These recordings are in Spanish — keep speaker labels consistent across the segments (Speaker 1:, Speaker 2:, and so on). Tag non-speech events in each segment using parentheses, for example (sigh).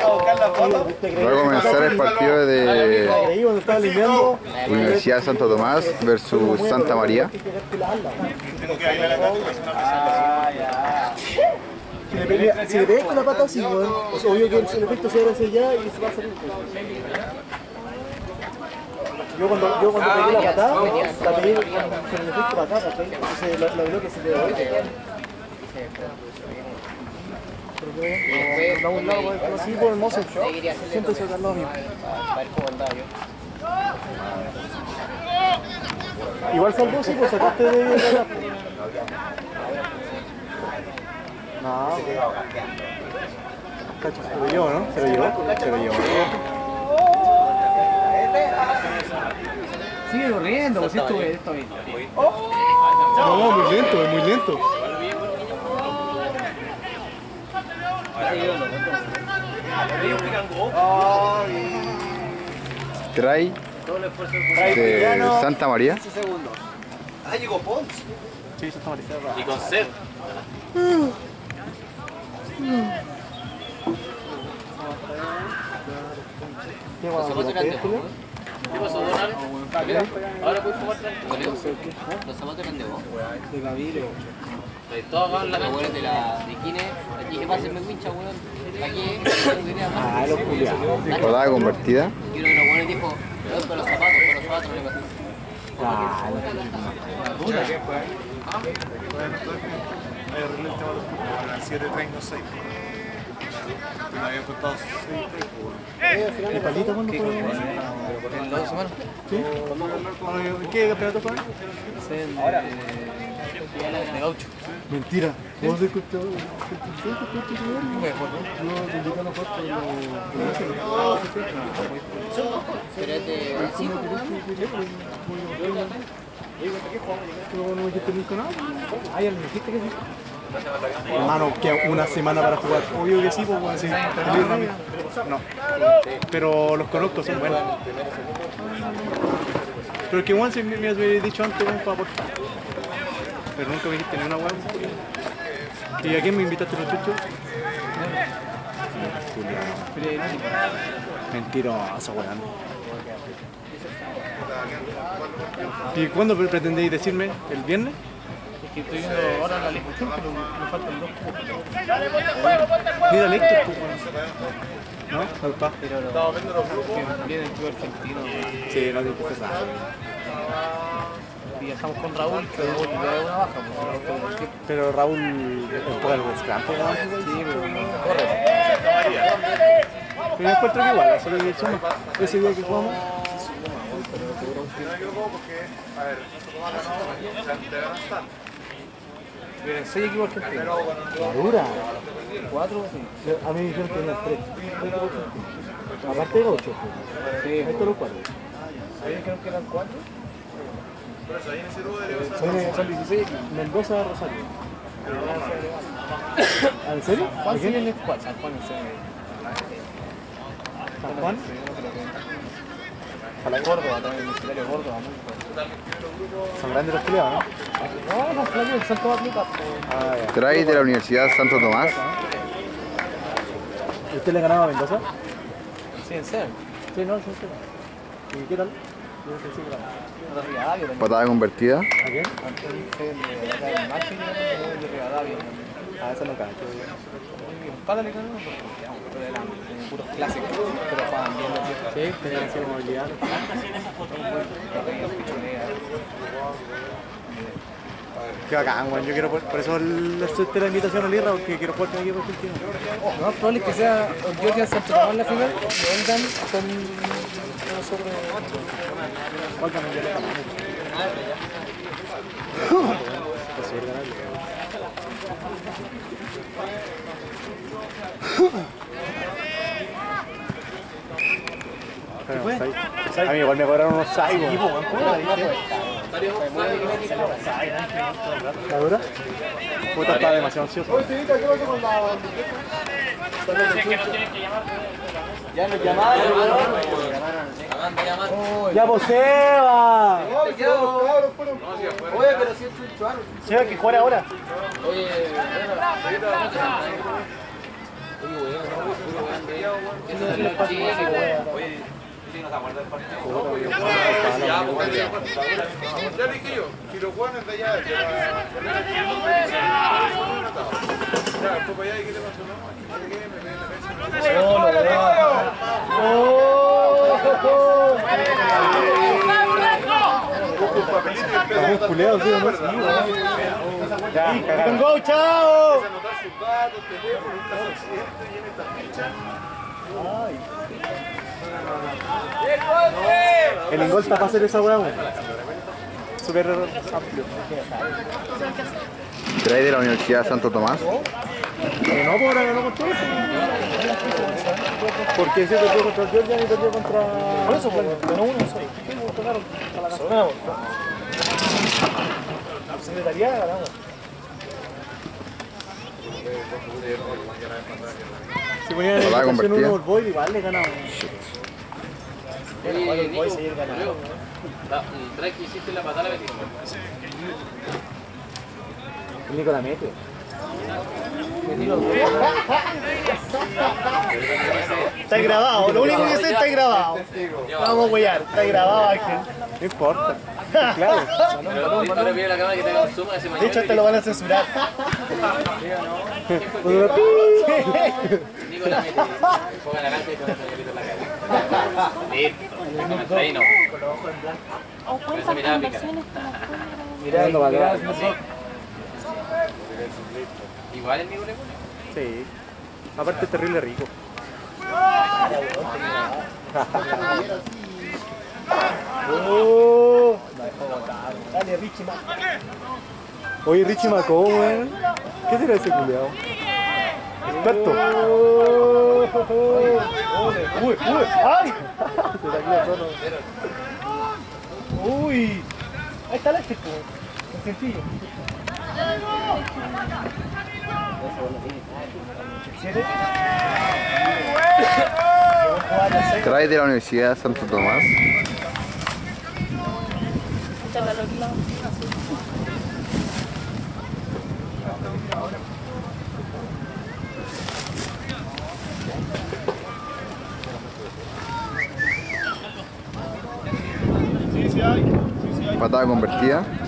Speaker 1: Va a comenzar el partido de. Universidad de Santo Tomás versus Santa María.
Speaker 2: Si le si le pegas con la pata así, weón, es obvio que el, el efecto se va hacia allá y se va a salir. Yo cuando, yo cuando pegué la patada, la pegué con, el efecto para acá, ¿cachai? Entonces la, la bloque se le da mío. Igual salvó, sí, pues sacaste de. No, Cacho, se lo llevó, ¿no? Se lo llevó. Se lo.
Speaker 3: Sigue corriendo, pues esto bien.
Speaker 2: No, muy lento, es muy lento.
Speaker 1: Try de Santa María.
Speaker 2: Sí, eso está mal.
Speaker 4: Y con sed.
Speaker 2: ¿Qué va a hacer?
Speaker 4: ¿Qué pasó, Donald? Mira, ahora puedes fumar tranquilo.
Speaker 3: Los zapatos eran de vos.
Speaker 2: De Gavirio.
Speaker 4: Todos la cancha.
Speaker 3: de la de Kine. Aquí que pasen me pincha, weón. Aquí, no.
Speaker 2: Ah, los culiados.
Speaker 1: Convertida.
Speaker 3: Y uno de los buenos dijo, "Pero con los zapatos, con los zapatos no le pasé.
Speaker 2: Ah,
Speaker 5: Hay arreglé el tema de los puntos, eran 7, 3, no 6. Me habían costado 6,
Speaker 2: ¿El palito cuándo fue?
Speaker 3: En dos semanas.
Speaker 2: ¿Sí? ¿Qué campeonato fue?
Speaker 3: De gaucho.
Speaker 2: Mentira. ¿Cómo se escuchó? No, te indican los fotos de
Speaker 3: Pero es de cinco, weón.
Speaker 2: ¿Cómo no me dijiste nunca nada? Ah, ya le dijiste que sí. Hermano, que una semana para jugar. Obvio que sí, pues. No. Pero los conozco, son buenos. Pero que si me, me dicho antes, un favor. Pero nunca me dijiste ni una hueá. ¿Y a me invitaste los chuchos? Mentiroso, weón. ¿Y cuándo pre- pretendéis decirme? ¿El viernes?
Speaker 3: Que estoy viendo ahora la ejecución, pero me faltan dos
Speaker 2: Mira, Lector, pues, weón. ¿No? Al pa.
Speaker 3: Pero que viene el club argentino.
Speaker 2: Sí, no te que nada.
Speaker 3: Y ya estamos con Raúl, que Raúl ya es una baja, pues no.
Speaker 2: Pero Raúl empuja el West Campo, weón.
Speaker 3: Sí, pero no corre.
Speaker 2: Pero yo encuentro que igual, solo que suma. Ese día que jugamos.
Speaker 3: Vienen seis equipos argentinos.
Speaker 2: Madura.
Speaker 3: Cuatro, sí.
Speaker 2: A mí me dijeron que tenían tres. Aparte de ocho.
Speaker 3: Sí,
Speaker 2: Estos los cuatro.
Speaker 3: ahí creo que eran cuatro.
Speaker 2: Son, son 16 Mendoza, Rosario. ¿Ah, ¿En serio?
Speaker 3: San Juan es seis.
Speaker 2: ¿San Juan?
Speaker 3: También el de Córdoba, muy fuerte.
Speaker 2: Son grandes los peleados, ¿no?
Speaker 3: No, no, el Santo Barnica.
Speaker 2: Ah, ya.
Speaker 1: Try de la Universidad Santo Tomás.
Speaker 2: ¿Y ¿Usted le ganaba a Mendoza?
Speaker 3: Sí, en serio.
Speaker 2: Sí, no, sí, sí. ¿Y qué tal? Yo
Speaker 3: también.
Speaker 1: Patada convertida.
Speaker 2: ¿A quién? Ah, esa no cacho.
Speaker 3: Par de ganó, pero eran puros clásicos, pero jugaban bien los viejos.
Speaker 2: Sí, tenía que ser movilidad. Qué bacán, weón. Yo quiero, por, por eso el, acepté la invitación a Lirra, porque quiero jugar con equipo argentino.
Speaker 3: Lo más probable es que sea yo que Santo Tomás la final, que vengan con nosotros.
Speaker 2: Tamaño. Posible ganar. ¿Qué fue? A mí igual me cobraron unos saibos. ¿La dura? Puta, está demasiado ansioso.
Speaker 3: Ya nos llamaron,
Speaker 2: ¡Ya, pues Seba!
Speaker 3: Oye, pero si es un chuano.
Speaker 2: Seba, que jugar ahora.
Speaker 3: Oye,
Speaker 5: Ya dije yo, si los juegan de allá, ya. Allá y qué le pasó, no? Llegué,
Speaker 2: Estamos culeados, ¿sí o no? Ya. ¡Go, chao! El ingol está para hacer esa weá. Súper amplio.
Speaker 1: Trae de la Universidad Santo Tomás.
Speaker 2: No, por ahora ganó con todo. Porque si perdió contra el Georgia y perdió contra. Por eso, pues, ganó uno. Tocaron a la casa. Sonamos. Secretaría ganamos. Si ponían en la uno igual le ganamos. El
Speaker 4: que hiciste la patada la.
Speaker 2: El Nico la mete. Está grabado, lo único que sé está grabado. Vamos a huellar, está grabado Ángel. No importa. Claro. De hecho, te lo van a censurar.
Speaker 4: Listo. Pica.
Speaker 2: Mirá, mirá,
Speaker 4: Igual el Nico le pone.
Speaker 2: Sí. Aparte es terrible rico. Oh, Dale, Richie Mac. Oye, Richie Macó, weón. ¿Qué será ese culiao? Experto. Uy, uy, ¡ay! Se la queda solo. Uy. Ahí está el efecto. El sencillo.
Speaker 1: Trae de la Universidad Santo Tomás. Patada convertida.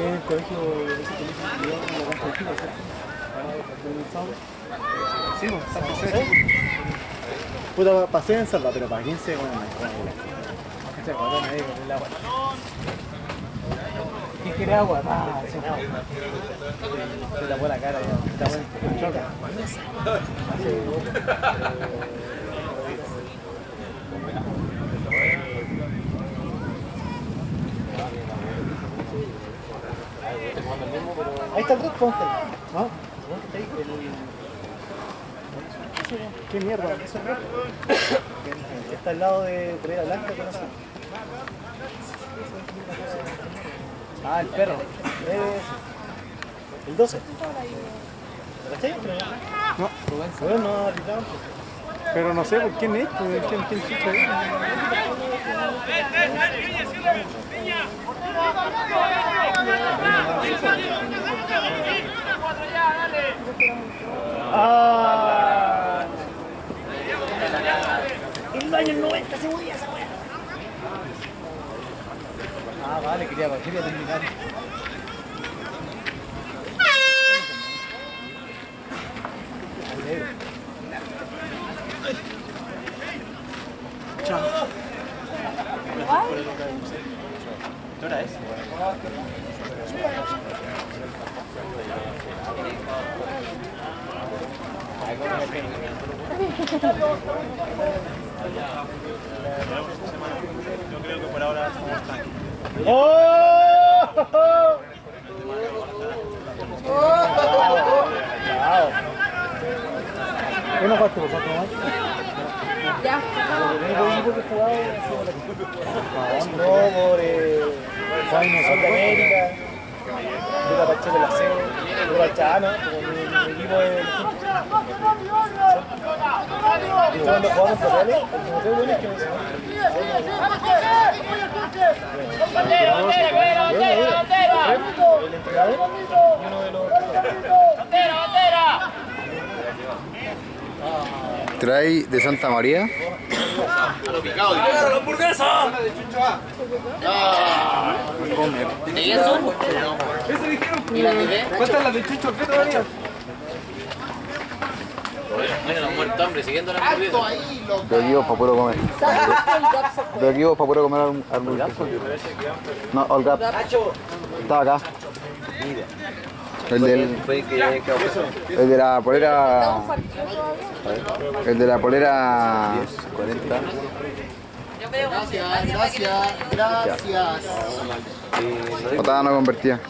Speaker 2: En el colegio de ese colegio que la Gran Colegio. Puta, pasé en Salva, pero para 15, bueno, no hay Este el agua. ¿Quién quiere agua? Ah, agua. Se tapó la cara ya. Bueno, choca. Está el red, ponte. ¿No? El... ¿Qué mierda? ¿Qué es el red? Que Está al lado de Pereira Blanca, ¿qué no sé? Ah, el perro. Es... El 12. ¿Lo cachai? No. No ha. Pero no sé por quién es, pues, quién, quién chucha es. Ah. Baño 90 cebollas esa. Ah, vale, quería, quería terminar. Chao. ¿Qué hora es?
Speaker 5: Yo creo que por ahora estamos tranquilos.
Speaker 2: ¡Oh! Chao. ¿Qué no jugaste por Santo Tomás?
Speaker 6: Ya.
Speaker 2: La No, por Sol de América, Luca Pachete de la C, Luca Chana, mi, equipo
Speaker 3: de Estaban los jugadores totales, como tres buenos que me dicen. El entrenador y uno de los
Speaker 1: Trae de Santa María.
Speaker 4: ¿Y eso? ¿Y la?
Speaker 3: ¿Cuántas las de Chucho Alfredo valían?
Speaker 4: Bueno, los muertos hambre, siguiendo la hamburguesa.
Speaker 1: Lo guío para puro comer. (laughs) Lo guío para puro comer algún algún No, Olga. Estaba acá. El del. El de la polera. El de la polera. 40.
Speaker 6: Gracias, gracias, gracias.
Speaker 1: No convertida.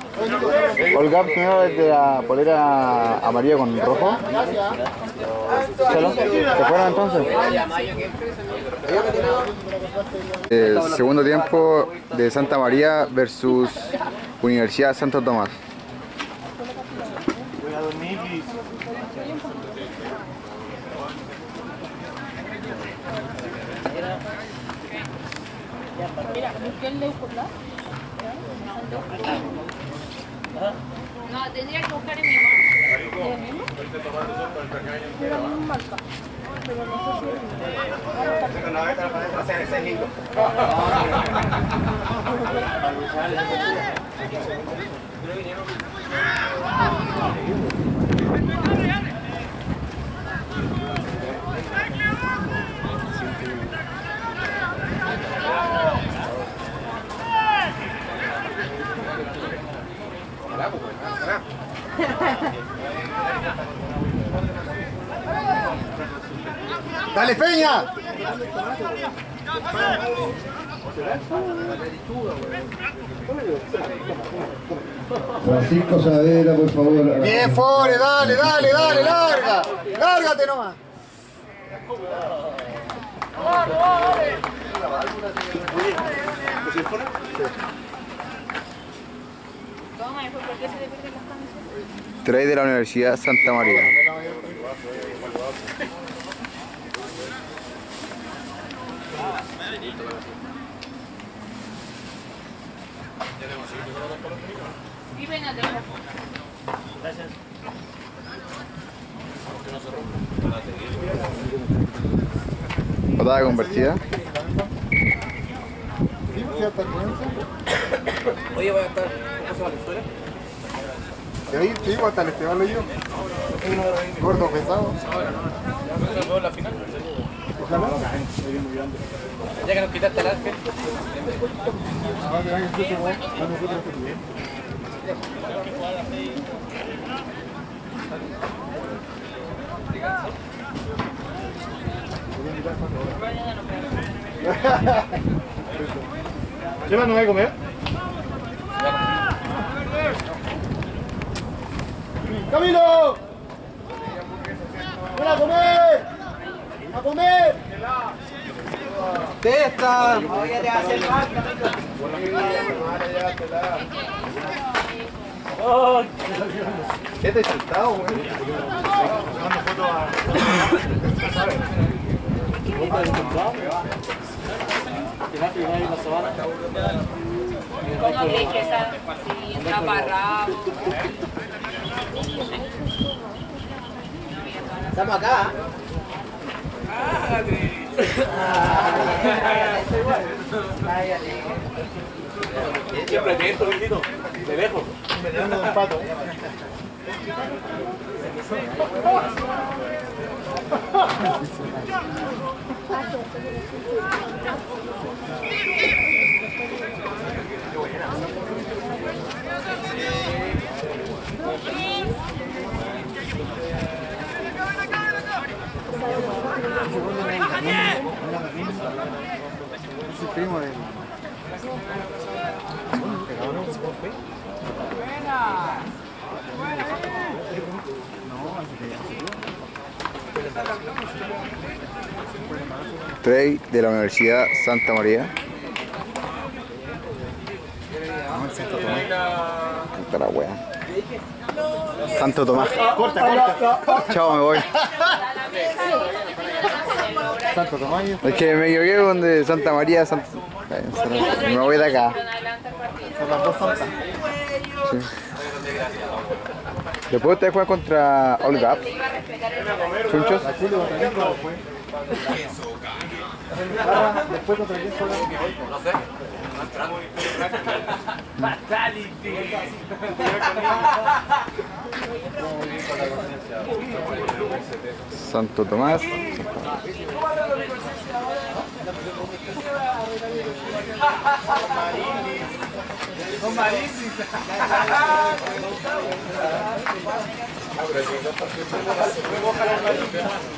Speaker 1: Olga, primero el de la polera amarilla con rojo. ¿Chalo? ¿Se fueron entonces? El segundo tiempo de Santa María versus Universidad Santo Tomás.
Speaker 6: El Leucoplast. No, tendría que buscar en mi mano. ¿En mi mano? De la misma marca. Pero no sé si es el mismo.
Speaker 1: ¡Dale, Peña!
Speaker 7: Francisco Saavedra, por favor.
Speaker 1: Bien, Fore, dale, dale, dale, larga. Lárgate nomás.
Speaker 6: Toma, después, ¿por qué se te pierden las camisas?
Speaker 1: Trae de la Universidad Santa María. Patada convertida.
Speaker 3: Oye, voy a estar. ¿Cómo se Valenzuela?
Speaker 2: Y ahí, pues, hasta el Esteban yo. Gordo, pesado.
Speaker 3: la final.
Speaker 2: Ojalá.
Speaker 3: Ya que nos quitaste el ángel. (laughs)
Speaker 2: ¿Lleva no hay comer? ¡Camilo! ¡Ven a comer! ¡A comer!
Speaker 3: ¡Testa!
Speaker 2: ¿Qué te sentado, güey? Tomando fotos a...
Speaker 6: ¿Cómo crees que esa sí, entra para
Speaker 3: Estamos acá. Siempre atento, bendito. De lejos.
Speaker 2: Metiendo un pato. Es el primo de...
Speaker 1: Trey de la Universidad Santa María. Puta la wea. Santo Tomás.
Speaker 8: Corta, corta.
Speaker 1: Chao, me voy.
Speaker 8: Santo.
Speaker 1: Es que me equivoqué con de Santa María, Santa... Me voy de acá.
Speaker 8: Son las dos santas.
Speaker 1: Después ustedes juegan contra All Gaps. Chunchos.
Speaker 8: Después. Contra quién.
Speaker 4: No sé.
Speaker 1: Santo Tomás. (laughs)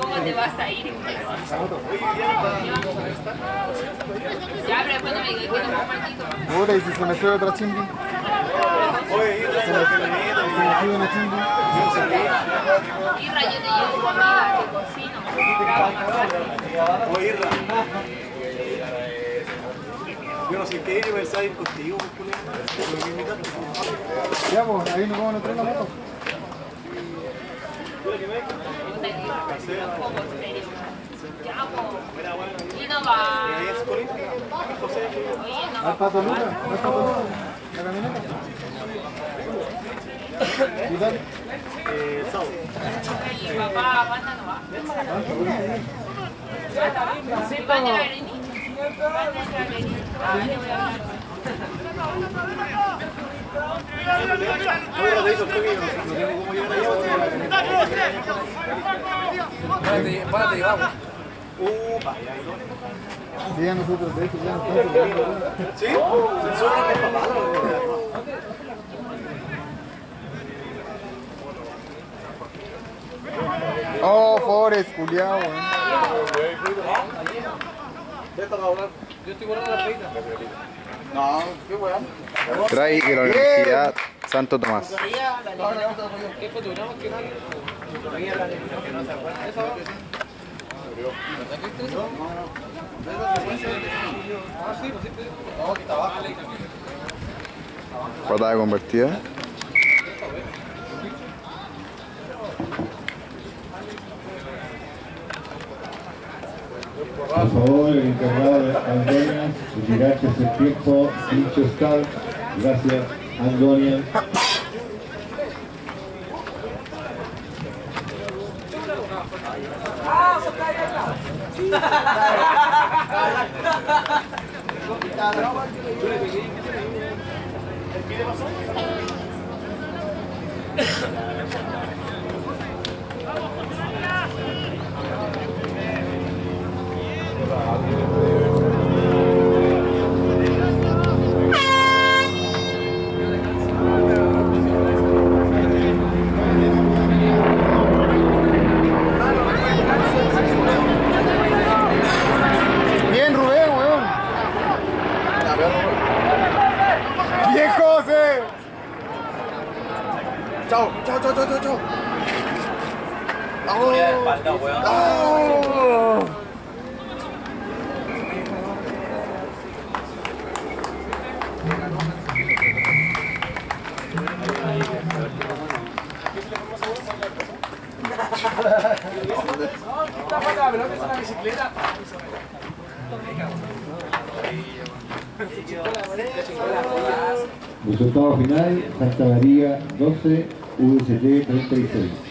Speaker 6: cómo te vas a ir. Ya, pero después no me digas que no compartito.
Speaker 8: Puta, y si se me sube otra chimbi. Se me sube una chimbi.
Speaker 6: Irra, yo te llevo comida, te cocino.
Speaker 2: Oye, Irra. Yo no sé qué a contigo, pues.
Speaker 8: Ya, pues, ahí nos vamos a traer la moto.
Speaker 6: Y no va.
Speaker 8: Al pato Lucas, al pato Lucas. La camioneta. ¿Y dale?
Speaker 6: mi papá, Wanda no va.
Speaker 9: Párate, párate, vamos.
Speaker 8: Sí, nosotros, de hecho, ya nos.
Speaker 2: ¿Sí? Censura el papá.
Speaker 1: Oh, Forest, culiao, weón.
Speaker 9: Yo estoy borrando la feita.
Speaker 1: Trae de la Universidad Santo Tomás.
Speaker 9: ¿Qué fotograma que no?
Speaker 1: Patada convertida.
Speaker 10: Por favor, el encargado de Andonia, retirarse ese tiempo, dicho está. Gracias, Andonia. (laughs)
Speaker 8: Bien, Rubén, weón. Bien, José.
Speaker 1: Chao, chao, chao, chao, chao, chao.
Speaker 4: espalda,
Speaker 10: Resultado final, Santa María 12, UST 36.